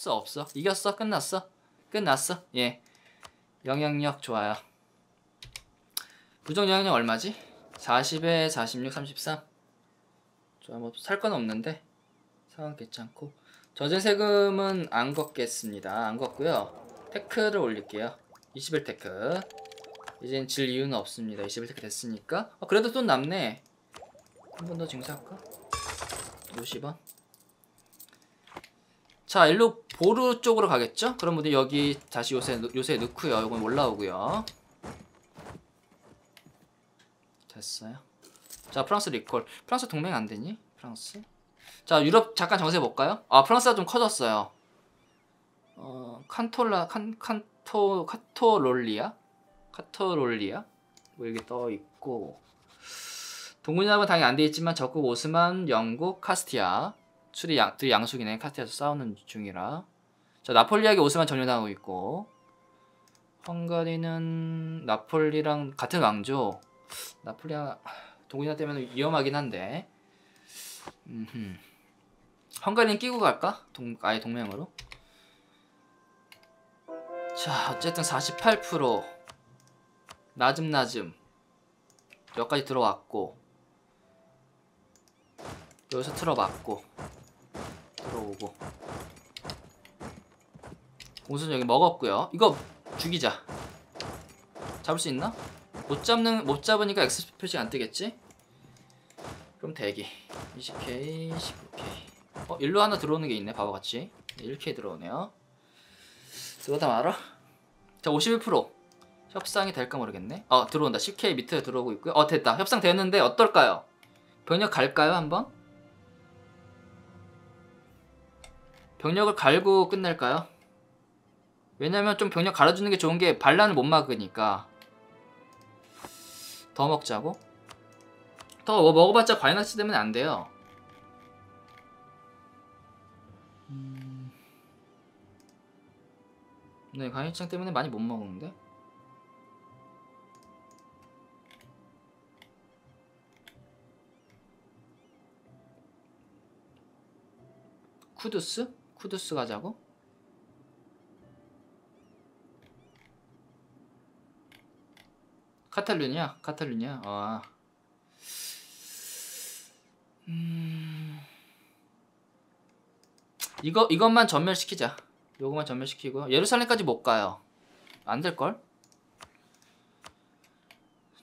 없어 없어. 이겼어? 끝났어? 끝났어? 예. 영향력 좋아요. 부정 영향력 얼마지? 40에 46 33 좋아 뭐살 건 없는데 상황 괜찮고. 전쟁 세금은 안 걷겠습니다. 안 걷고요. tech를 올릴게요. 21 tech. 이젠 질 이유는 없습니다. 21 tech 됐으니까. 어, 그래도 돈 남네. 한 번더 징수할까? 50원? 자 일로 보루 쪽으로 가겠죠? 그럼 우리 여기 다시 요새 요새 넣고요. 이건 올라오고요. 됐어요. 자 프랑스 리콜. 프랑스 동맹 안 되니? 프랑스? 자 유럽 잠깐 정세 볼까요? 아 프랑스가 좀 커졌어요. 어 칸톨라 칸 칸토 카토롤리아? 카토롤리아? 뭐 여기 떠 있고. 동군연합은 당연히 안돼 있지만 적국 오스만 영국 카스티아 술이 양, 둘이 양숙이네. 카스티아에서 싸우는 중이라. 자 나폴리아게 오스만 점령당하고 있고. 헝가리는 나폴리랑 같은 왕조. 나폴리아 동군연합 때문에 위험하긴 한데. 음흠. 헝가리는 끼고 갈까? 동, 아예 동맹으로? 자 어쨌든 48% 나즘나즘 여기까지 들어왔고 여기서 틀어맞고 들어오고. 우선 여기 먹었고요. 이거 죽이자. 잡을 수 있나? 못 잡는 못 잡으니까 X 표시 안 뜨겠지? 그럼 대기. 20K 19K 어 일로 하나 들어오는 게 있네. 바보같이. 1K 들어오네요. 그거 다 말아? 자51% 협상이 될까 모르겠네. 어 들어온다. 10K 밑에 들어오고 있고요. 어 됐다. 협상 됐는데 어떨까요? 병력 갈까요 한번? 병력을 갈고 끝낼까요? 왜냐면 좀 병력 갈아주는 게 좋은 게 반란을 못 막으니까 더 먹자고? 더뭐 먹어봤자 과연하치 때문에 안 돼요 음... 네 과연치장 때문에 많이 못 먹는데 쿠두스? 쿠두스 가자고? 카탈루냐? 카탈루냐? 아. 음... 이거 이것만 전멸시키자. 요거만 전멸시키고 예루살렘까지 못 가요. 안 될 걸?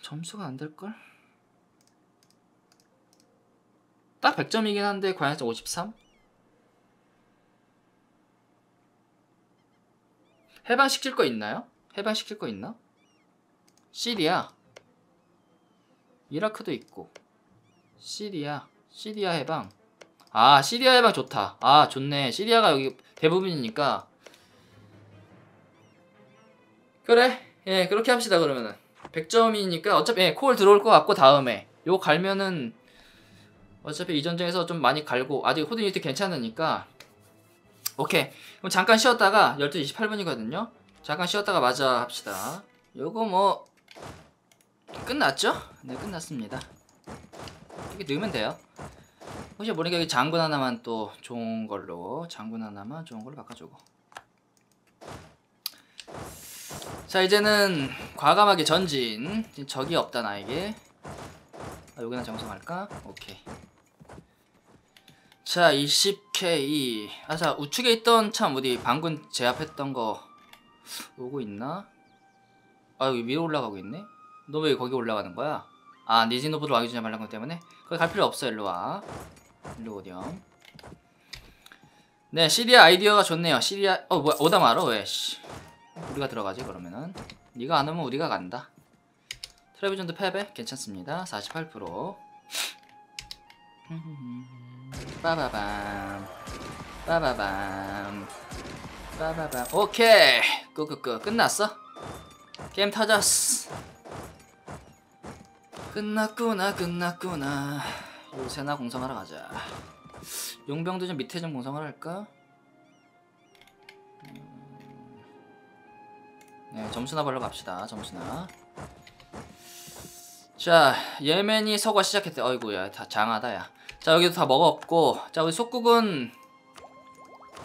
점수가 안 될 걸? 딱 100점이긴 한데 과연점 53? 해방시킬 거 있나요? 해방시킬 거 있나? 시리아. 이라크도 있고. 시리아. 시리아 해방. 아 시리아 해방 좋다. 아 좋네. 시리아가 여기 대부분이니까. 그래? 예 그렇게 합시다 그러면은. 100점이니까 어차피 예, 콜 들어올 것 같고 다음에. 요거 갈면은 어차피 이 전쟁에서 좀 많이 갈고 아직 horde unity 괜찮으니까 오케이. 그럼 잠깐 쉬었다가 12시 28분이거든요. 잠깐 쉬었다가 마저 합시다. 요거 뭐 끝났죠? 네 끝났습니다. 이렇게 넣으면 돼요. 혹시 모르니까 여기 장군 하나만 또 좋은 걸로 장군 하나만 좋은 걸로 바꿔주고. 자 이제는 과감하게 전진. 적이 없다 나에게. 아, 여기나 정성할까? 오케이 자 20K 아자 우측에 있던 참 어디 방금 제압했던 거 오고 있나? 아 여기 위로 올라가고 있네? 너 왜 거기 올라가는 거야? 아 니지노브로 와기 전에 말란 것 때문에? 거기 갈 필요 없어 일로와. 일로 오렴. 네 시리아 아이디어가 좋네요. 시리아 어 뭐야 오다 말어 왜 씨. 우리가 들어가지 그러면은. 네가 안 오면 우리가 간다. 트레비전드 패배? 괜찮습니다. 48% 빠바밤 빠바밤 빠바밤 오케이. 끄끄끄. 끝났어? 게임 터졌어. 끝났구나 끝났구나. 요새나 공성하러 가자. 용병도 좀 밑에 좀 공성을 할까? 음... 네 점수나 벌러 갑시다. 점수나. 자 예멘이 서과 시작했대. 어이구야 다 장하다 야 자 여기도 다 먹었고 자 우리 속국은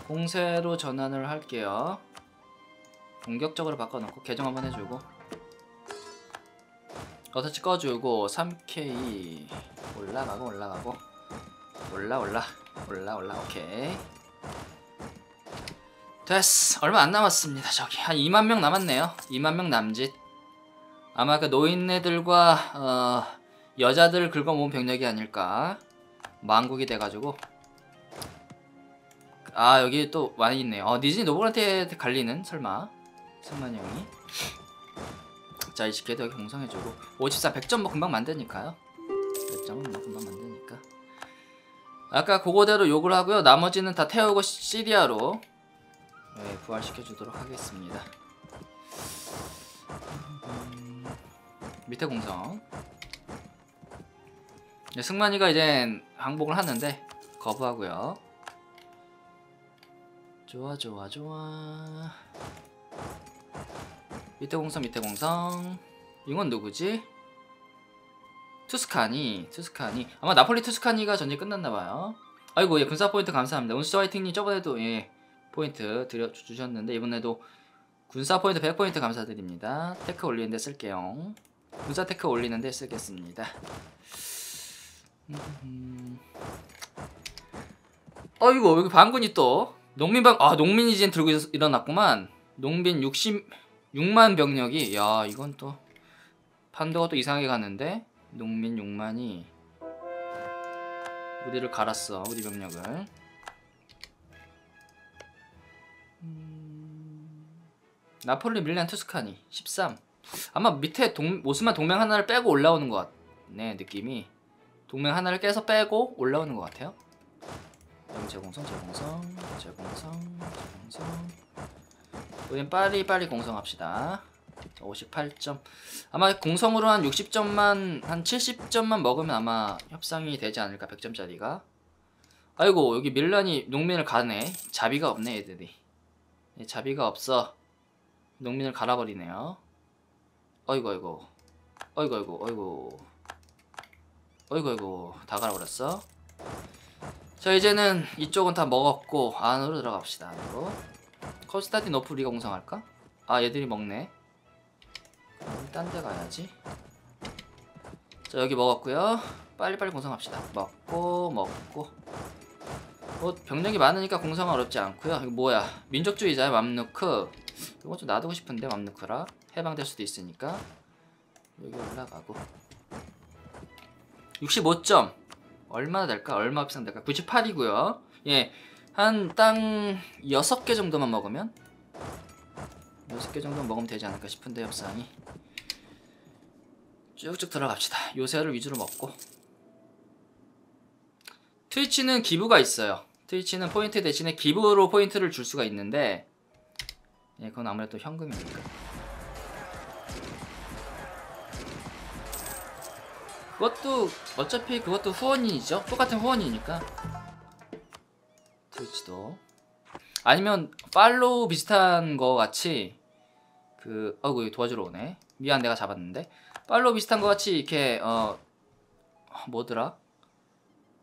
공세로 전환을 할게요. 공격적으로 바꿔놓고 개정 한번 해주고. 어터치 꺼주고 3K 올라가고 올라가고. 올라 올라. 올라 올라. 오케이. 됐어. 얼마 안 남았습니다 저기. 한 2만 명 남았네요. 2만 명 남짓. 아마 그 노인네들과 어, 여자들 긁어모은 병력이 아닐까 망국이 돼가지고. 아 여기 또 많이 있네요. 어, 니즈니 노블한테 갈리는? 설마? 승만이 형이? 자 20개도 여기 공성해주고. 54 100점 뭐 금방 만드니까요. 100점은 뭐 금방 만드니까. 아까 그거대로 욕을 하고요. 나머지는 다 태우고 시리아로 네, 부활시켜 주도록 하겠습니다. 음, 밑에 공성 네, 승만이가 이제 항복을 하는데 거부하고요. 좋아 좋아 좋아. 밑에 공성 밑에 공성. 이건 누구지? 투스카니 투스카니. 아마 나폴리 투스카니가 전쟁 끝났나봐요. 아이고 예 군사 포인트 감사합니다. 온수 화이팅님 저번에도 예 포인트 드려 주셨는데 이번에도 군사 포인트 100포인트 감사드립니다. tech 올리는데 쓸게요. 군사 tech 올리는데 쓰겠습니다. 음... 어이구 여기 반군이 또? 농민방 아 농민이 지금 들고 있- 일어났구만. 농민 66만 병력이 야 이건 또 판도가 또 이상하게 가는데? 농민 6만이 우리를 갈았어 우리 병력을. 음, 나폴리 밀란 투스카니 13 아마 밑에 동, 오스만 동맹 하나를 빼고 올라오는 것 같네 느낌이 동맹 하나를 깨서 빼고 올라오는 것 같아요. 여기 제공성 제공성 제공성 제공성. 우린 빨리 빨리 공성합시다. 58점. 아마 공성으로 한 60점만 한 70점만 먹으면 아마 협상이 되지 않을까 100점짜리가. 아이고 여기 밀란이 농민을 가네. 자비가 없네 애들이. 예, 자비가 없어. 농민을 갈아버리네요. 어이구 어이구. 어이구 어이구 어이구 어이구 어이구. 다 갈아버렸어. 자 이제는 이쪽은 다 먹었고 안으로 들어갑시다 안으로. 콘스탄티노플 우리가 공성할까? 아 얘들이 먹네. 딴 데 가야지. 자 여기 먹었고요. 빨리빨리 공성합시다. 먹고 먹고. 뭐 병력이 많으니까 공성은 어렵지 않고요. 이거 뭐야? 민족주의자야 맘누크. 이거 좀 놔두고 싶은데 맘누크라. 해방될 수도 있으니까. 여기 올라가고 65점. 얼마나 될까? 얼마 비싼 될까? 98이고요. 예, 한 땅 6개 정도만 먹으면? 6개 정도 먹으면 되지 않을까 싶은데 협상이 쭉쭉 들어갑시다. 요새를 위주로 먹고. 트위치는 기부가 있어요. 트위치는 포인트 대신에 기부로 포인트를 줄 수가 있는데 예, 그건 아무래도 현금이니까 그것도 어차피 그것도 후원인이죠. 똑같은 후원이니까. 트위치도. 아니면 팔로우 비슷한 거 같이 그 어구 도와주러 오네. 미안 내가 잡았는데. 팔로우 비슷한 거 같이 이렇게 어 뭐더라?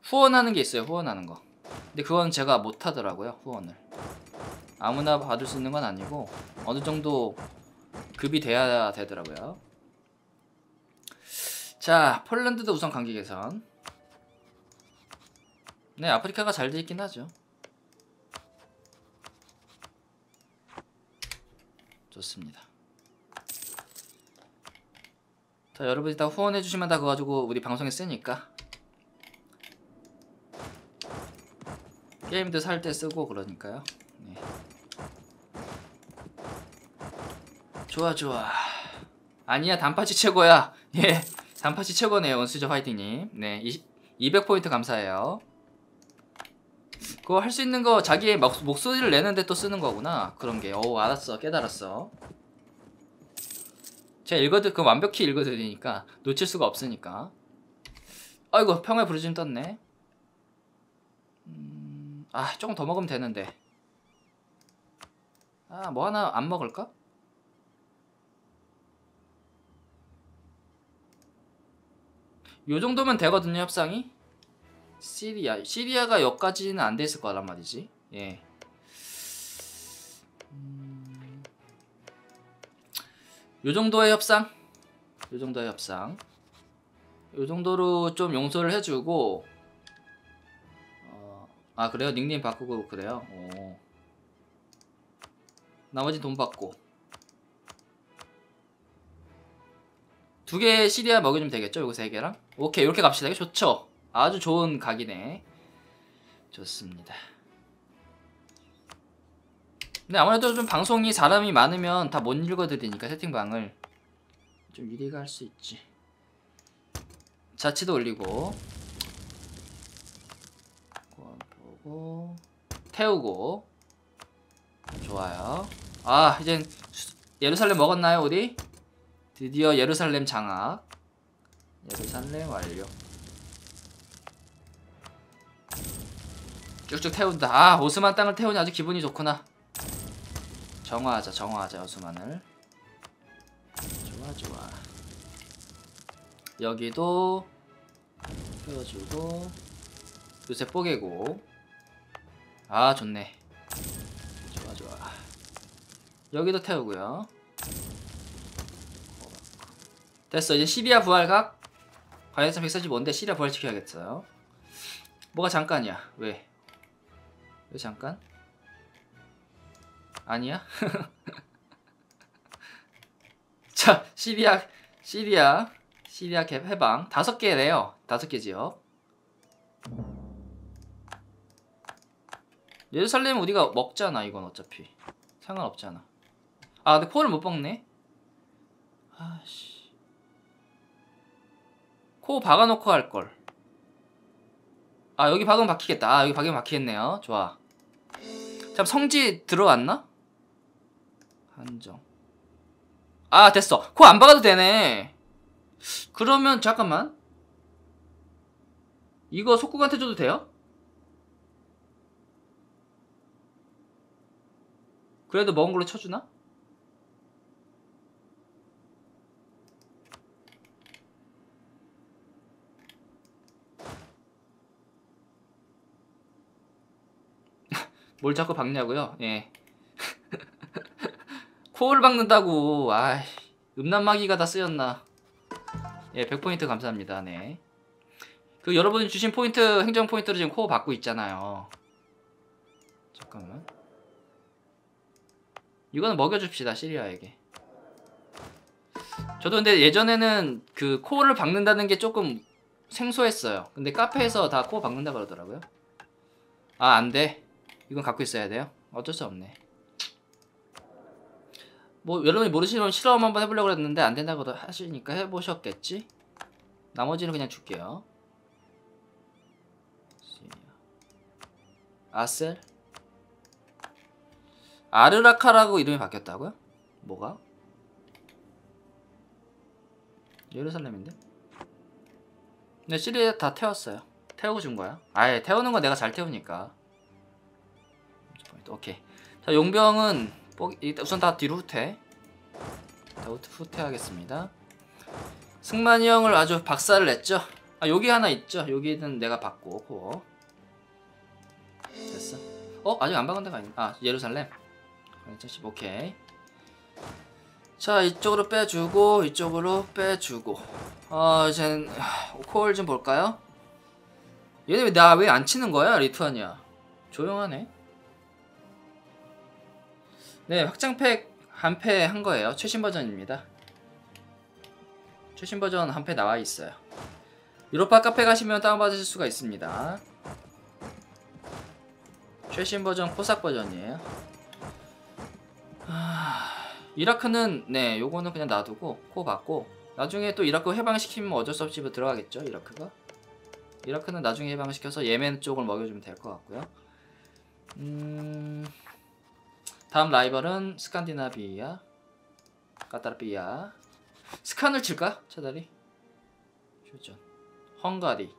후원하는 게 있어요 후원하는 거. 근데 그건 제가 못 하더라고요 후원을. 아무나 받을 수 있는 건 아니고 어느 정도 급이 돼야 되더라고요 자 폴란드도 우선 관계 개선 네 아프리카가 잘 돼 있긴 하죠 좋습니다. 자, 여러분이 다 후원해 주시면 다 그거 가지고 우리 방송에 쓰니까 게임도 살 때 쓰고 그러니까요. 네. 좋아 좋아. 아니야 단파치 최고야. 예, 단파치 최고네요. 원수저 화이팅님. 네, 200포인트 감사해요. 그거 할 수 있는 거 자기의 목, 목소리를 내는데 또 쓰는 거구나 그런 게. 오 알았어 깨달았어. 제가 읽어드 그 완벽히 읽어드리니까 놓칠 수가 없으니까. 아이고 평화의 부르짖음 떴네. 음, 아 조금 더 먹으면 되는데. 아 뭐 하나 안 먹을까? 요 정도면 되거든요 협상이 시리아 시리아가 여기까지는 안 됐을 거란 말이지 예 음. 요정도의 협상 요정도의 협상 요정도로 좀 용서를 해주고 어... 아 그래요? 닉네임 바꾸고 그래요? 오. 나머지 돈 받고 두 개 시리아 먹여주면 되겠죠? 요거 세 개랑 오케이 이렇게 갑시다. 좋죠? 아주 좋은 각이네. 좋습니다. 근데 아무래도 좀 방송이 사람이 많으면 다 못 읽어드리니까 채팅방을 좀 유리가 할 수 있지. 자치도 올리고. 보고. 태우고. 좋아요. 아 이젠 수- 예루살렘 먹었나요 우리? 드디어 예루살렘 장악 예루살렘 완료. 쭉쭉 태운다. 아 오스만 땅을 태우니 아주 기분이 좋구나. 정화하자 정화하자 오스만을. 좋아 좋아. 여기도 펴주고 요새 뽀개고. 아 좋네. 좋아 좋아. 여기도 태우고요. 됐어 이제 시리아 부활각 과연성 145인데? 시리아 부활 시켜야겠어요. 뭐가 잠깐이야? 왜? 왜 잠깐? 아니야? 자 시리아 시리아 시리아 갭 해방. 다섯 개래요. 다섯 개 지역. 예루살렘 우리가 먹잖아 이건 어차피. 상관없잖아. 아 근데 코를 못 먹네? 아씨 코 박아놓고 할걸. 아 여기 박으면 박히겠다. 아 여기 박으면 박히겠네요. 좋아. 참 성지 들어왔나? 한정. 아 됐어. 코 안 박아도 되네. 그러면 잠깐만. 이거 속국한테 줘도 돼요? 그래도 먹은 걸로 쳐주나? 뭘 자꾸 박냐고요? 예. 코를 박는다고. 아이, 음란마귀가 다 쓰였나. 예, 100포인트 감사합니다. 네. 그 여러분이 주신 포인트, 행정 포인트로 지금 코어 받고 있잖아요. 잠깐만. 이거는 먹여줍시다, 시리아에게. 저도 근데 예전에는 그 코어를 박는다는 게 조금 생소했어요. 근데 카페에서 다 코어 박는다 그러더라고요. 아, 안 돼. 이건 갖고 있어야 돼요. 어쩔 수 없네. 뭐 여러분이 모르시면 실험 한번 해보려고 했는데 안 된다고 하시니까 해보셨겠지? 나머지는 그냥 줄게요. 아셀? 아르라카라고 이름이 바뀌었다고요? 뭐가? 예루살렘인데? 근데 시리에 다 태웠어요. 태우고 준 거야. 아예 태우는 건 내가 잘 태우니까. 오케이. 자 용병은 우선 다 뒤로 후퇴. 다 후퇴, 후퇴하겠습니다. 승만이 형을 아주 박살을 냈죠. 아 여기 하나 있죠. 여기는 내가 받고 코어. 됐어. 어 아직 안 박은 데가 있네. 아 예루살렘. 170 오케이. 자 이쪽으로 빼주고 이쪽으로 빼주고. 어 이제 코어 좀 볼까요? 얘네 왜 나 왜 안 치는 거야 리투아니아? 조용하네. 네, 확장팩 한패 한 거예요. 최신 버전입니다. 최신 버전 한패 나와 있어요. 유로파 카페 가시면 다운받으실 수가 있습니다. 최신 버전 코삭 버전이에요. 하... 이라크는 네, 요거는 그냥 놔두고 코 받고 나중에 또 이라크 해방시키면 어쩔 수 없이 들어가겠죠, 이라크가. 이라크는 나중에 해방시켜서 예멘 쪽을 먹여주면 될 것 같고요. 음... 다음 라이벌은 스칸디나비아 까타르비아. 스칸을 칠까? 차라리. 휴전. 헝가리.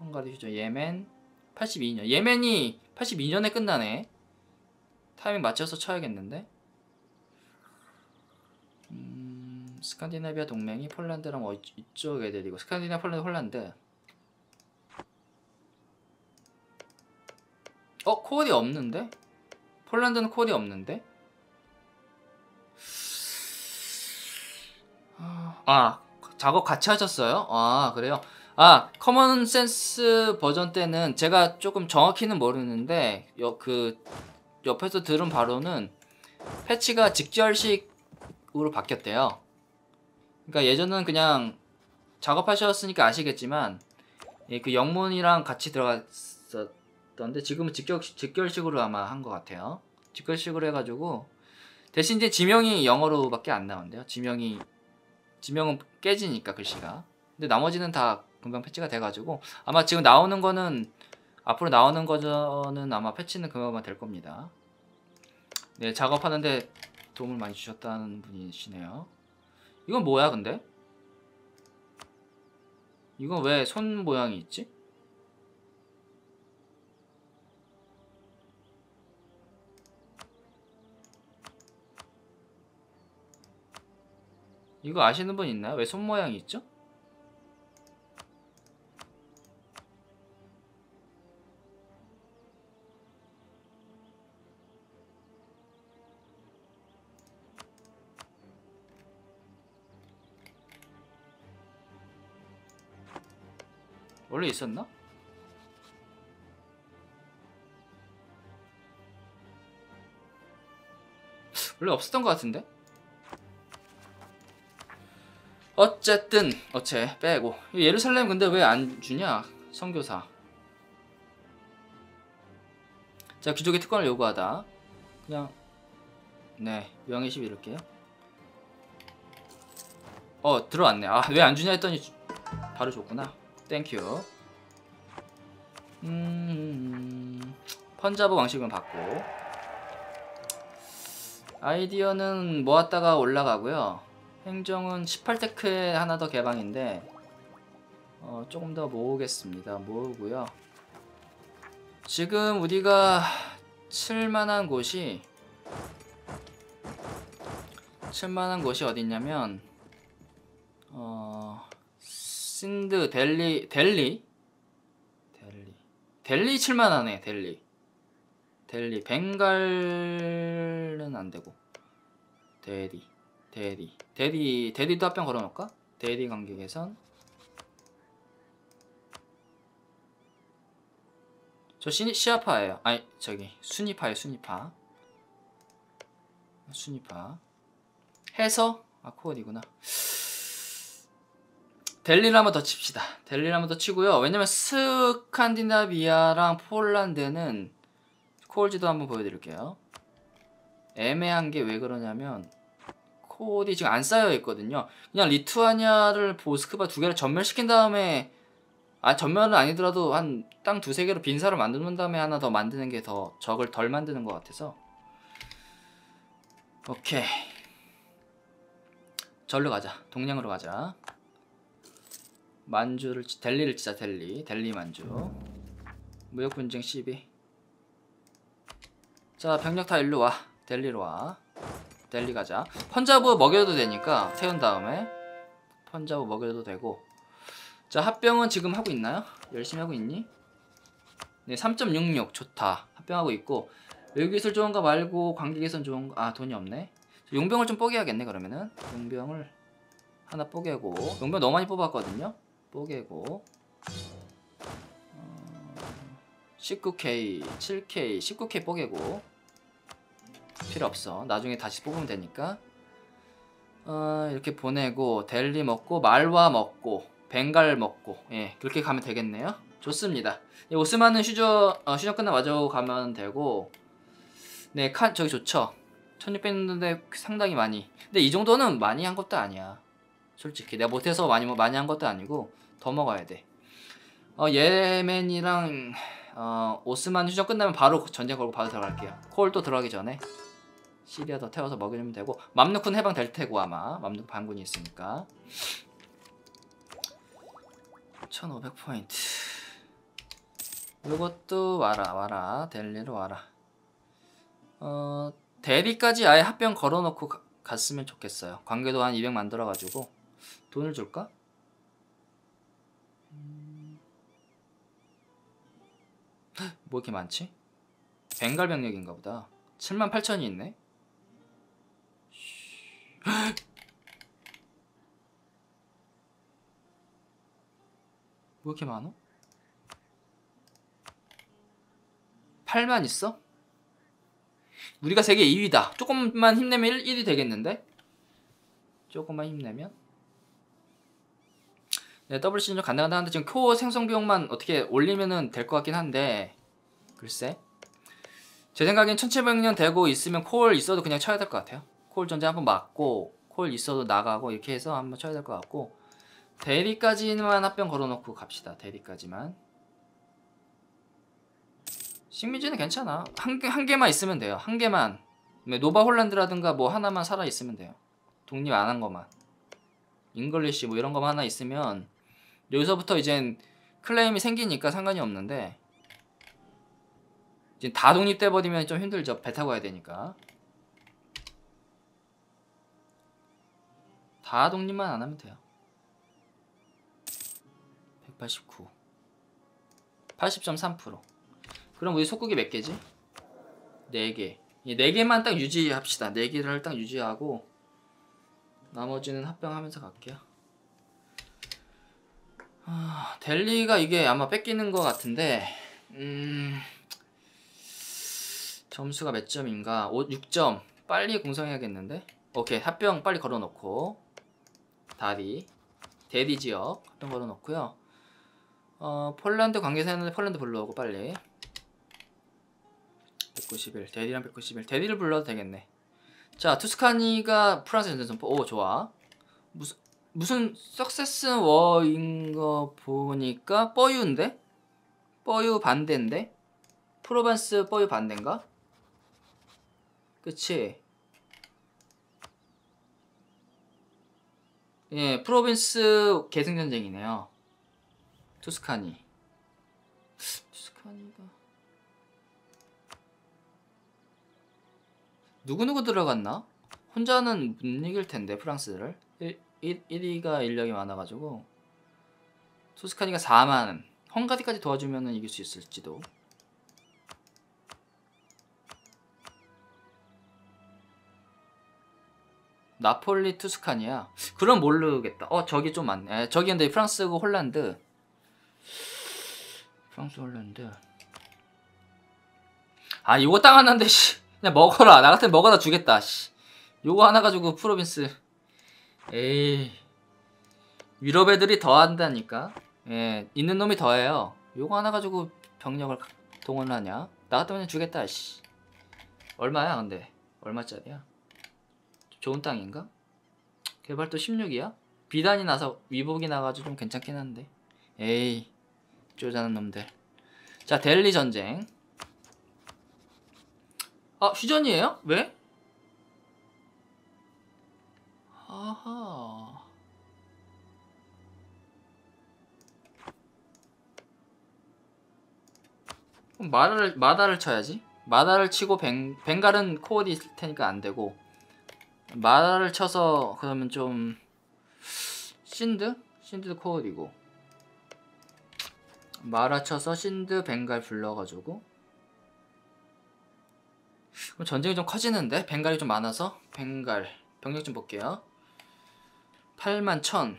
헝가리 휴전. 예멘. 82년. 예멘이 82년에 끝나네. 타이밍 맞춰서 쳐야겠는데? 음, 스칸디나비아 동맹이 폴란드랑 어, 이쪽- 애들이고. 스칸디나비아 폴란드 홀란드. 어? 코어이 없는데? 폴란드는 콜이 없는데? 아 작업 같이 하셨어요? 아 그래요? 아 Common Sense 버전 때는 제가 조금 정확히는 모르는데 여, 그 옆에서 들은 바로는 패치가 직결식으로 바뀌었대요. 그러니까 예전은 그냥 작업하셨으니까 아시겠지만 예, 그 영문이랑 같이 들어갔었 던데 지금은 직결, 직결식으로 아마 한 것 같아요. 직결식으로 해가지고 대신 이제 지명이 영어로밖에 안 나온대요. 지명이 지명은 깨지니까 글씨가. 근데 나머지는 다 금방 패치가 돼가지고 아마 지금 나오는 거는 앞으로 나오는 거는 아마 패치는 금방만 될 겁니다. 네 작업하는데 도움을 많이 주셨다는 분이시네요. 이건 뭐야 근데? 이건 왜 손 모양이 있지? 이거 아시는 분 있나요? 왜 손 모양이 있죠? 원래 있었나? 원래 없었던 것 같은데? 어쨌든 어째 빼고. 예루살렘 근데 왜 안 주냐? 선교사. 자 귀족의 특권을 요구하다. 그냥 네 명예시 이럴게요. 어 들어왔네. 아 왜 안 주냐 했더니 바로 줬구나. Thank you 음 펀자브 왕식은 받고. 아이디어는 모았다가 올라가고요 행정은 18 tech에 하나 더 개방인데 어, 조금 더 모으겠습니다. 모으고요. 지금 우리가 칠만한 곳이 칠만한 곳이 어디냐면 어 신드 델리 델리? 델리. 델리 칠만하네 델리. 델리. 벵갈은 안 되고. 대리 대리. 대리 대리도 합병 걸어놓을까? 대리 관계 개선. 저 시, 시아파예요. 아니 저기 순위파예요 순위파. 순위파. 해서 아 코어디구나. 델리를 한번 더 칩시다. 델리를 한번 더 치고요. 왜냐면 스칸디나비아랑 폴란드는 코올지도 한번 보여드릴게요. 애매한 게 왜 그러냐면 코디 지금 안 쌓여 있거든요. 그냥 리투아니아를 보스크바 두 개를 전멸시킨 다음에 아 전멸은 아니더라도 한 땅 두세 개로 빈사를 만드는 다음에 하나 더 만드는 게 더 적을 덜 만드는 것 같아서. 오케이. 절로 가자. 동량으로 가자. 만주를 델리를 치자 델리. 델리 만주. 무역 분쟁 12자 병력 다 일로 와. 델리로 와 델리 가자. 펀자브 먹여도 되니까 태운 다음에 펀자브 먹여도 되고. 자 합병은 지금 하고 있나요? 열심히 하고 있니? 네 3.66 좋다. 합병하고 있고. 외기술 좋은가 말고 관계개선 좋은가 아 돈이 없네. 용병을 좀 뽀개야겠네 그러면은. 용병을 하나 뽀개고. 용병 너무 많이 뽑았거든요. 뽀개고. 어... 19K 7K 19K 뽀개고 필요 없어. 나중에 다시 뽑으면 되니까. 어, 이렇게 보내고 델리 먹고 말와 먹고 벵갈 먹고. 예 그렇게 가면 되겠네요. 좋습니다. 예, 오스만은 휴저 어, 휴저 끝나 마저 가면 되고. 네 칸 저기 좋죠. 1600인데 상당히 많이. 근데 이 정도는 많이 한 것도 아니야. 솔직히. 내가 못해서 많이 많이 한 것도 아니고 더 먹어야 돼. 어, 예멘이랑 어, 오스만 휴전 끝나면 바로 전쟁 걸고 바로 들어갈게요. 콜 또 들어가기 전에 시리아 더 태워서 먹여주면 되고 맘누쿤 해방 될 테고 아마. 맘누 반군이 있으니까. 1500포인트. 요것도 와라 와라. 델리로 와라. 어 대리까지 아예 합병 걸어놓고 가, 갔으면 좋겠어요. 관계도 한 200 만들어가지고. 돈을 줄까? 음... 뭐 이렇게 많지? 벵갈 병력인가 보다. 7만 8천이 있네 왜 이렇게 많어? 8만 있어? 우리가 세계 2위다. 조금만 힘내면 1, 1위 되겠는데? 조금만 힘내면? 네, 더블 시즌 간당간당한데 지금 코 생성 비용만 어떻게 올리면 될것 같긴 한데 글쎄 제 생각엔 1700년 되고 있으면 콜 있어도 그냥 쳐야 될 것 같아요 콜 전제 한번 맞고 콜 있어도 나가고 이렇게 해서 한번 쳐야 될 것 같고 대리까지만 합병 걸어놓고 갑시다. 대리까지만. 식민지는 괜찮아. 한, 개, 한 개만 있으면 돼요. 한 개만. 네, 노바 홀란드라든가 뭐 하나만 살아 있으면 돼요. 독립 안 한 것만. English 뭐 이런 거만 하나 있으면 여기서부터 이젠 클레임이 생기니까 상관이 없는데 이제 다 독립돼 버리면 좀 힘들죠. 배 타고 가야 되니까 다 독립만 안 하면 돼요. 189 80.3% 그럼 우리 속국이 몇 개지? 4개. 이 4개만 딱 유지합시다. 4개를 딱 유지하고 나머지는 합병하면서 갈게요. 아, 델리가 이게 아마 뺏기는 것 같은데 음... 점수가 몇 점인가? 5, 6점. 빨리 공성해야겠는데? 오케이. 합병 빨리 걸어놓고 다리 대리 지역 합병 걸어놓고요. 어, 폴란드 관계사 했는데 폴란드 불러오고 빨리. 191 대리랑 191 대리를 불러도 되겠네. 자 투스카니가 프랑스 전선포 오 좋아. 무슨 무슨 석세스 워인 거 보니까 뻐유인데? 뻐유 반대인데? 프로반스 뻐유 반대인가? 그치 예 프로빈스 계승 전쟁이네요. 투스카니. 투스카니가. 누구누구 들어갔나? 혼자는 못 이길 텐데 프랑스를. 1, 1, 1위가 인력이 많아가지고. 투스카니가 4만 헝가리까지 도와주면 이길 수 있을지도 나폴리 투스카니야. 그럼 모르겠다. 어 저기 좀 많네. 저기 근데 프랑스고 홀란드. 프랑스 홀란드. 아 이거 땅 하나인데 씨. 그냥 먹어라. 나 같으면 먹어다 주겠다 씨. 요거 하나 가지고 province. 에이. 유럽 애들이 더 한다니까. 예 있는 놈이 더해요. 요거 하나 가지고 병력을 동원하냐? 나 같으면 주겠다 씨. 얼마야 근데? 얼마짜리야 좋은 땅인가? 개발도 16이야? 비단이 나서 위복이 나가지고 좀 괜찮긴 한데. 에이 쪼잔한 놈들. 자 델리 전쟁. 아 휴전이에요? 왜? 아하. 그럼 마다를 마다를 쳐야지. 마다를 치고 벵, 벵갈은 코어디 있을 테니까 안 되고 마다를 쳐서 그러면 좀 신드? 신드 코어디고. 마라 쳐서 신드 벵갈 불러가지고. 그럼 전쟁이 좀 커지는데? 벵갈이 좀 많아서? 벵갈. 병력 좀 볼게요. 8만 1000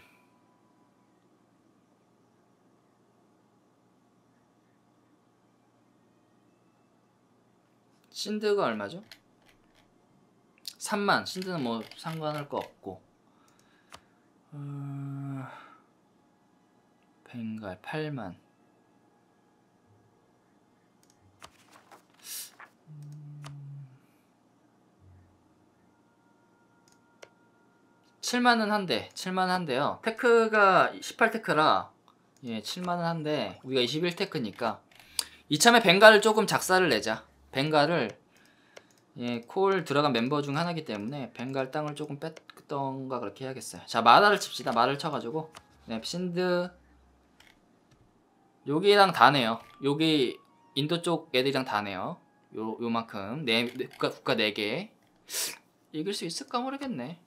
신드가 얼마죠? 3만. 신드는 뭐 상관할 거 없고. 어... 벵갈 8만. 7만은 한대 7만 한대요. 테크가 18테크라. 예 7만은 한데 우리가 21테크니까. 이참에 벵갈을 조금 작사를 내자. 벵갈을 예, 콜 들어간 멤버 중 하나이기 때문에 벵갈 땅을 조금 뺐던가 그렇게 해야겠어요. 자 마다를 칩시다. 마를 쳐가지고. 네, 신드. 여기랑 다네요. 여기 인도 쪽 애들이랑 다네요. 요, 요만큼. 네, 네, 국가, 국가 4개. 이길 수 있을까 모르겠네.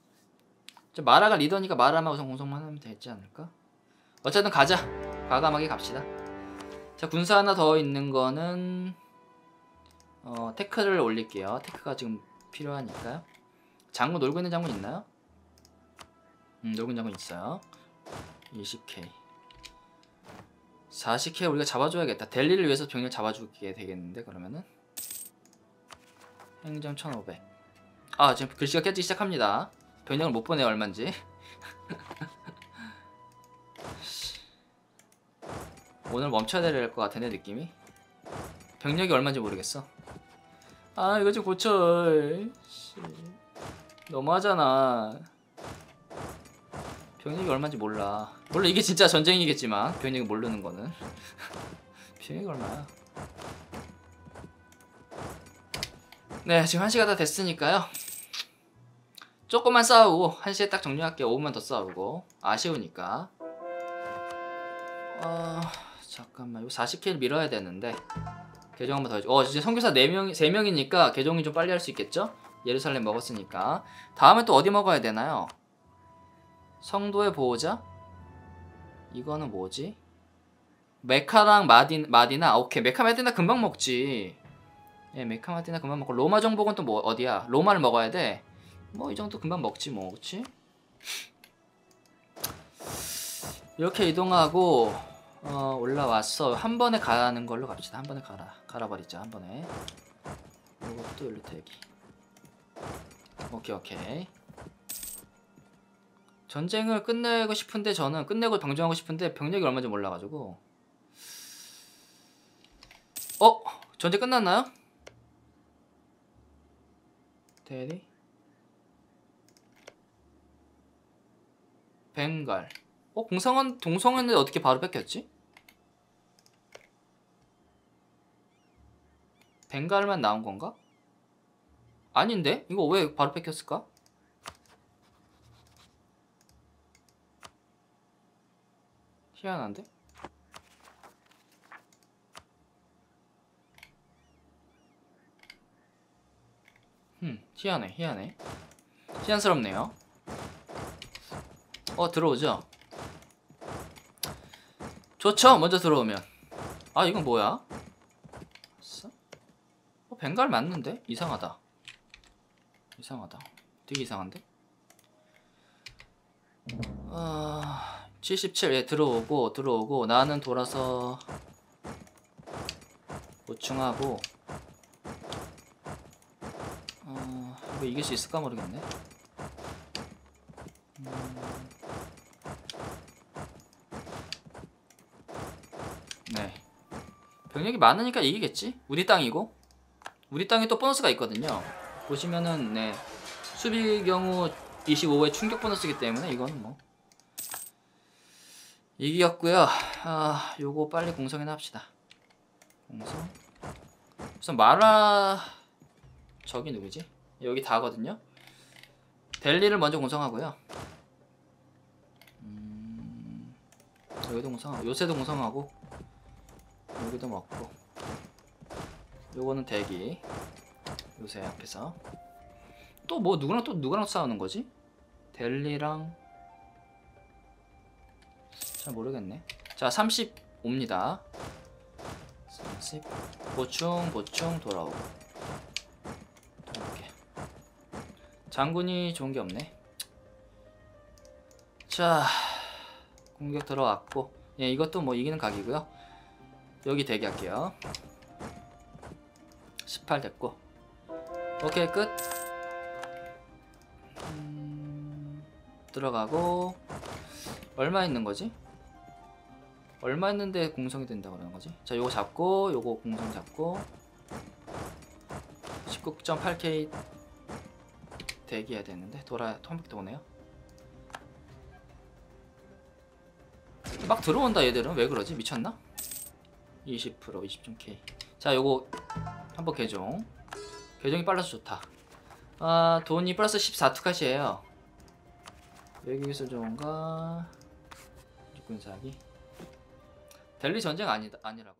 마라가 리더니까 마라만 우선 공성만 하면 되지 않을까? 어쨌든 가자. 과감하게 갑시다. 자 군사 하나 더 있는 거는 어, 테크를 올릴게요. 테크가 지금 필요하니까요. 장군 놀고 있는 장군 있나요? 음, 놀고 있는 장군 있어요. 20K. 40K 우리가 잡아줘야겠다. 델리를 위해서 병력 잡아주게 되겠는데 그러면은 행정 1500. 아 지금 글씨가 깨지기 시작합니다. 병력을 못 보내요 얼마인지. 오늘 멈춰야 될 것 같은데 느낌이. 병력이 얼마인지 모르겠어. 아 이거 좀 고쳐. 씨. 너무하잖아. 병력이 얼마인지 몰라. 물론 이게 진짜 전쟁이겠지만 병력이 모르는 거는 병력이 얼마야? 네 지금 1시가 다 됐으니까요 조금만 싸우고 1시에 딱 정리할게요 5분만 더 싸우고 아쉬우니까 어... 잠깐만 이거 40킬 밀어야 되는데 계정 한번 더 해줘 어 이제 선교사 4명, 3명이니까 계정이 좀 빨리 할 수 있겠죠? 예루살렘 먹었으니까 다음에 또 어디 먹어야 되나요? 성도의 보호자? 이거는 뭐지? 메카랑 마디, 마디나 아, 오케이 메카 마디나 금방 먹지 예 메카 마디나 금방 먹고 로마 정복은 또 뭐 어디야 로마를 먹어야 돼 뭐 이 정도 금방 먹지 뭐 그치? 이렇게 이동하고 어, 올라왔어. 한 번에 가는 걸로 갑시다. 한 번에 가라. 갈아버리자 한 번에. 이것도 일로 대기. 오케이 오케이. 전쟁을 끝내고 싶은데 저는 끝내고 방종하고 싶은데 병력이 얼마인지 몰라가지고. 어? 전쟁 끝났나요? 대리? 벵갈 어? 공성은 동성했는데 어떻게 바로 뺏겼지? 벵갈만 나온 건가? 아닌데? 이거 왜 바로 뺏겼을까? 희한한데? 음, 희한해, 희한해. 희한스럽네요. 어, 들어오죠? 좋죠? 먼저 들어오면. 아, 이건 뭐야? 어, 벵갈 맞는데? 이상하다. 이상하다. 되게 이상한데? 아... 77, 예, 들어오고, 들어오고, 나는 돌아서 보충하고, 어, 이거 이길 수 있을까 모르겠네. 음, 네. 병력이 많으니까 이기겠지? 우리 땅이고, 우리 땅에 또 보너스가 있거든요. 보시면은, 네. 수비 경우 25회 충격 보너스기 때문에 이거는 뭐. 이기였고요. 아, 요거 빨리 공성이나 합시다. 공성. 우선 마라 저기 누구지? 여기 다거든요. 델리를 먼저 공성하고요. 음, 여기도 공성하고 요새도 공성하고 여기도 먹고 요거는 대기 요새 앞에서 또 뭐 누구랑 또 누구랑 싸우는 거지? 델리랑 잘 모르겠네. 자, 35입니다. 30 보충 보충 돌아오고. 이렇게. 장군이 좋은 게 없네. 자, 공격 들어왔고. 예, 이것도 뭐 이기는 각이고요. 여기 대기할게요. 18 됐고. 오케이, 끝. 음, 들어가고. 얼마 있는 거지? 얼마 있는데 공성이 된다 그러는 거지? 자, 요거 잡고 요거 공성 잡고 19.8K 대기해야 되는데 돌아 톰백도 오네요. 막 들어온다 얘들은 왜 그러지? 미쳤나? 20% 20.K 자 요거 한번 개종. 개종이 빨라서 좋다. 아 돈이 플러스 14투카시에요. 외기기술 좋은가 육군 사기. 델리 전쟁 아니다 아니라고.